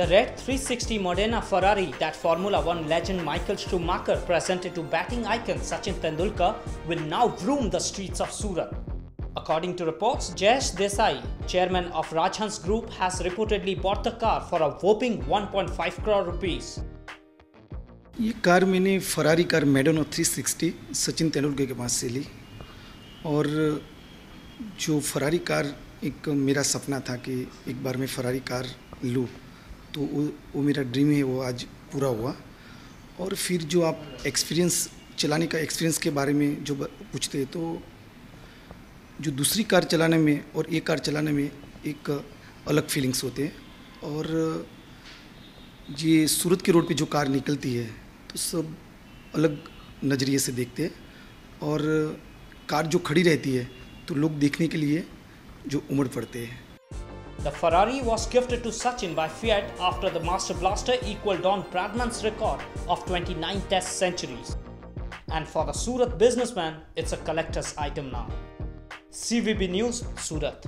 The red 360 Modena Ferrari that Formula One legend Michael Schumacher presented to batting icon Sachin Tendulkar will now roam the streets of Surat. According to reports, Jayesh Desai, chairman of Rajhans Group, has reportedly bought the car for a whopping 1.5 crore rupees. ये car मैंने Ferrari car Modena 360 Sachin Tendulkar के पास से ली और जो Ferrari car एक मेरा सपना था कि एक बार मैं फरारी कार लूँ तो वो, वो मेरा ड्रीम है वो आज पूरा हुआ। और फिर जो आप एक्सपीरियंस चलाने का एक्सपीरियंस के बारे में जो पूछते हैं तो जो दूसरी कार चलाने में और एक कार चलाने में एक अलग फीलिंग्स होते हैं। और ये सूरत के रोड पे जो कार निकलती है तो सब अलग नज़रिए से देखते हैं। और कार जो खड़ी रहती है तो लोग देखने के लिए जो उमड़ पड़ते हैं। The Ferrari was gifted to Sachin by Fiat after the Master Blaster equaled Don Bradman's record of 29 test centuries. And for the Surat businessman, it's a collector's item now. CVB News, Surat.